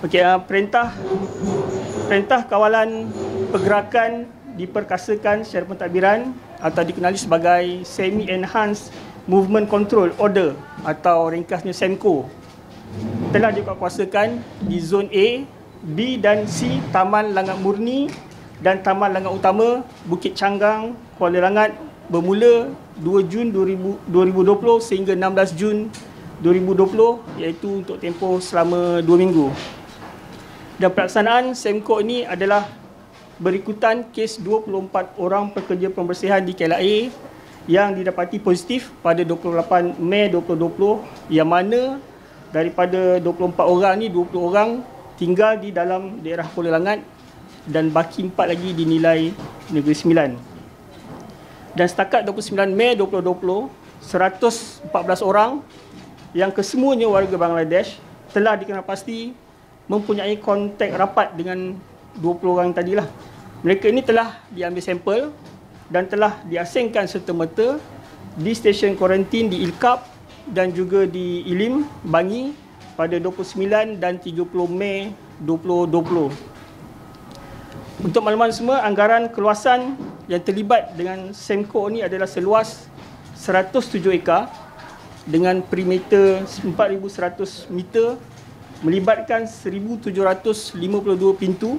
Okey, uh, perintah perintah kawalan pergerakan diperkasakan secara pentadbiran atau dikenali sebagai Semi Enhanced Movement Control Order atau ringkasnya SEMCO telah dikuatkuasakan di zon A, B dan C Taman Langat Murni dan Taman Langat Utama Bukit Canggang, Kuala Langat bermula 2 Jun 2020 sehingga 16 Jun 2020 iaitu untuk tempoh selama 2 minggu. Dan pelaksanaan SEMCO ini adalah berikutan kes 24 orang pekerja pembersihan di KLIA yang didapati positif pada 28 Mei 2020 yang mana daripada 24 orang ni 20 orang tinggal di dalam daerah Pulau Langat dan baki 4 lagi dinilai Negeri Sembilan. Dan setakat 29 Mei 2020, 114 orang yang kesemuanya warga Bangladesh telah dikenal pasti mempunyai kontak rapat dengan 20 orang tadilah. Mereka ini telah diambil sampel dan telah diasingkan serta-merta di stesen kuarantin di Ilkap dan juga di Ilim, Bangi pada 29 dan 30 Mei 2020. Untuk makluman semua, anggaran keluasan yang terlibat dengan SEMCO ini adalah seluas 107 ekar dengan perimeter 4,100 meter melibatkan 1,752 pintu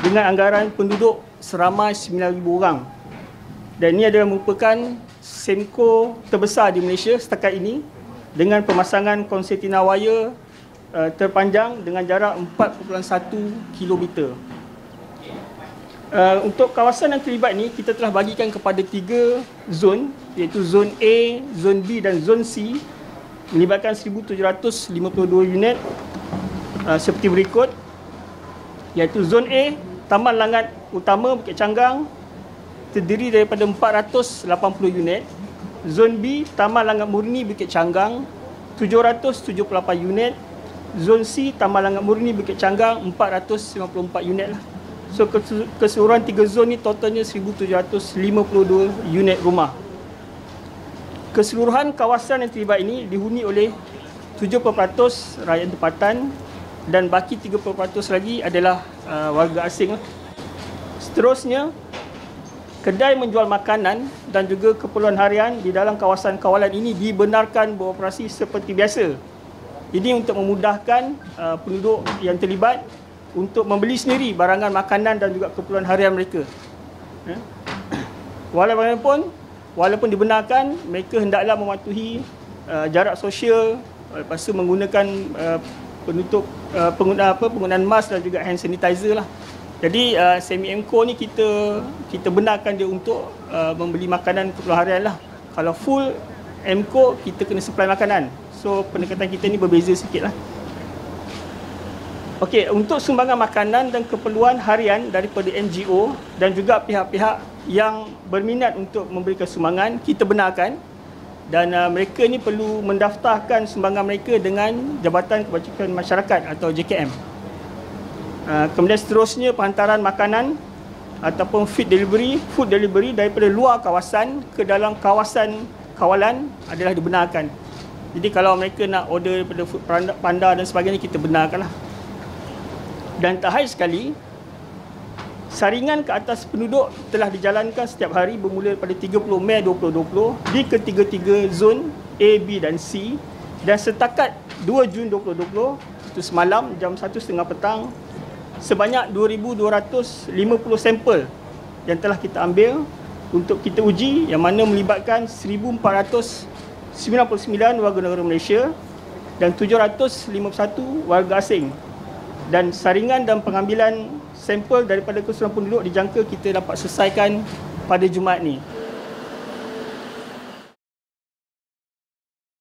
dengan anggaran penduduk seramai 9,000 orang. Dan ini adalah merupakan SEMCO terbesar di Malaysia setakat ini dengan pemasangan konsertina wire uh, terpanjang dengan jarak 4.1 km. Uh, untuk kawasan yang terlibat ini kita telah bagikan kepada tiga zon iaitu zon A, zon B dan zon C melibatkan 1752 unit uh, seperti berikut iaitu zon A Taman Langat Utama Bukit Canggang terdiri daripada 480 unit. Zon B Taman Langat Murni Bukit Canggang 778 unit. Zon C Taman Langat Murni Bukit Canggang 454 unit lah. So keseluruhan tiga zon ni totalnya 1752 unit rumah. Keseluruhan kawasan yang terlibat ini dihuni oleh 70% rakyat tempatan dan baki 30% lagi adalah uh, warga asing. Seterusnya, kedai menjual makanan dan juga keperluan harian di dalam kawasan kawalan ini dibenarkan beroperasi seperti biasa. Ini untuk memudahkan uh, penduduk yang terlibat untuk membeli sendiri barangan makanan dan juga keperluan harian mereka. Ya. Walaupun walaupun dibenarkan mereka hendaklah mematuhi uh, jarak sosial lepas itu menggunakan uh, penutup uh, pengguna apa penggunaan mask dan juga hand sanitizer lah. Jadi uh, semi MCO ni kita kita benarkan dia untuk uh, membeli makanan keperluan harian lah. Kalau full MCO kita kena supply makanan. So pendekatan kita ni berbeza sikit lah. Okey, untuk sumbangan makanan dan keperluan harian daripada NGO dan juga pihak-pihak yang berminat untuk memberikan sumbangan, kita benarkan dan uh, mereka ni perlu mendaftarkan sumbangan mereka dengan Jabatan Kebajikan Masyarakat atau JKM. Uh, kemudian seterusnya penghantaran makanan ataupun food delivery, food delivery daripada luar kawasan ke dalam kawasan kawalan adalah dibenarkan. Jadi kalau mereka nak order daripada food panda dan sebagainya kita benarkanlah. Dan terakhir sekali, Saringan ke atas penduduk telah dijalankan setiap hari bermula pada 30 Mei 2020 di ketiga-tiga zon A, B dan C. Dan setakat 2 Jun 2020 itu semalam jam 1.30 petang sebanyak 2,250 sampel yang telah kita ambil untuk kita uji yang mana melibatkan 1,499 warga negara Malaysia dan 751 warga asing. Dan saringan dan pengambilan sampel daripada keseluruhan penduduk dijangka kita dapat selesaikan pada Jumaat ni.